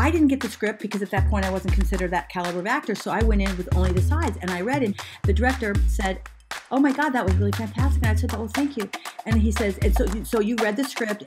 I didn't get the script because at that point I wasn't considered that caliber of actor. So I went in with only the sides and I read, and the director said, "Oh my God, that was really fantastic." And I said, "Oh, thank you." And he says, "And so, so you read the script."